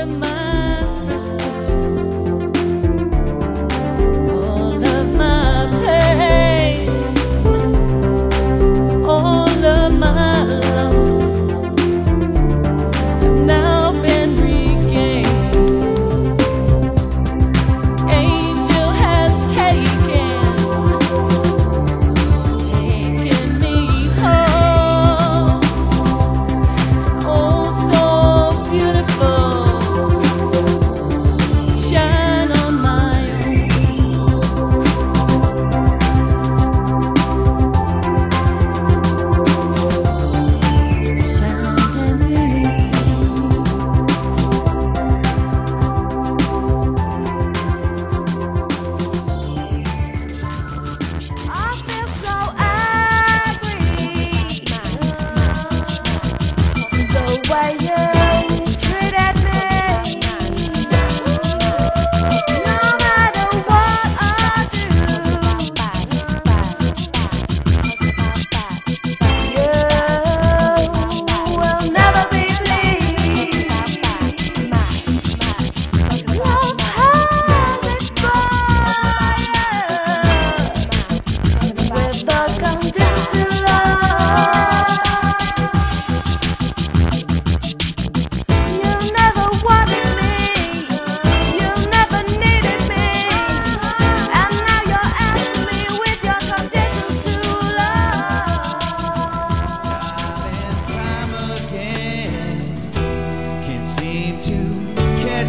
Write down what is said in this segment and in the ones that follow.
of. Why you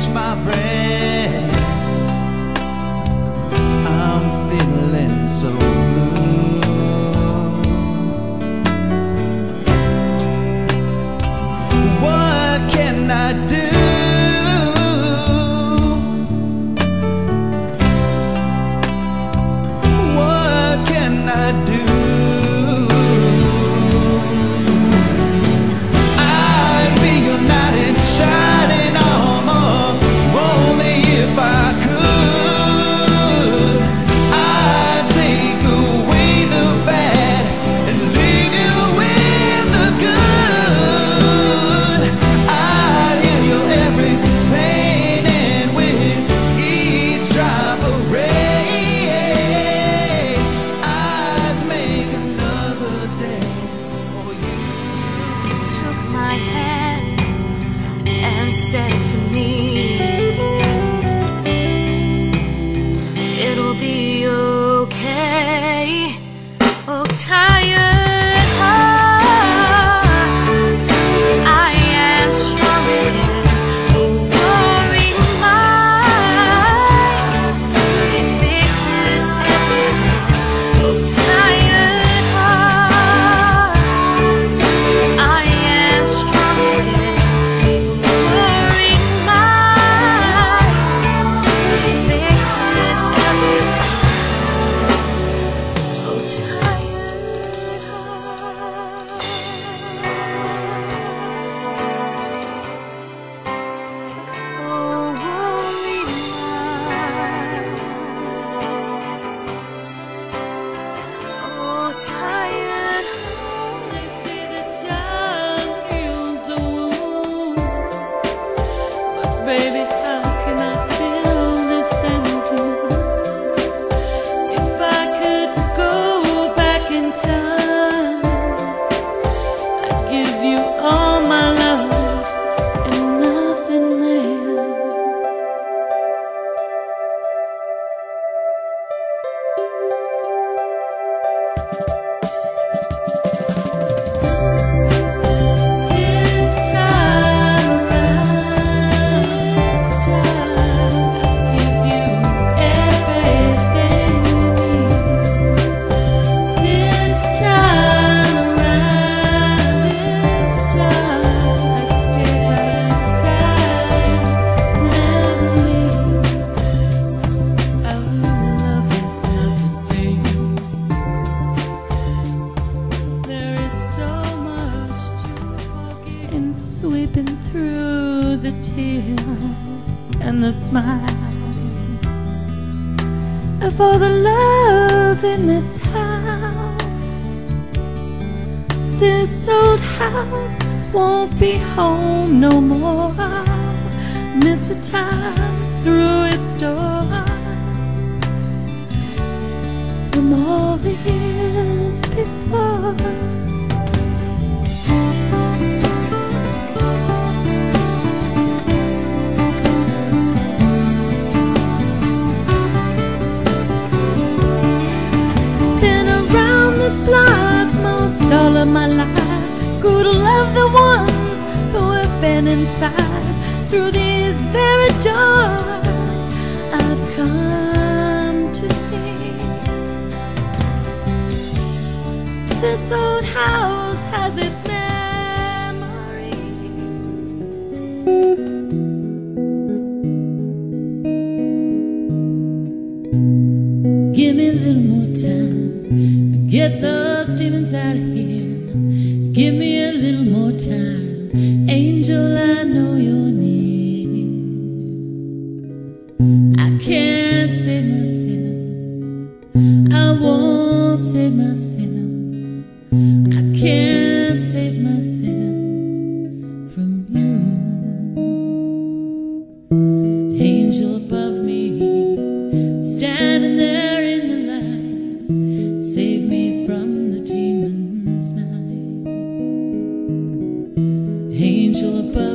catch my breath. I'm feeling so blue. What can I do? said to me sweeping through the tears and the smiles of all the love in this house. This old house won't be home no more. Mistletoe's through its doors from all the years before. Inside. Through these very doors, I've come to see. This old house has its memories. Give me a little more time. Get those I know you're near. I can't save myself. I won't save myself. I can't save myself from you. Angel above me, standing there in the light, save me from the demon's night. Angel above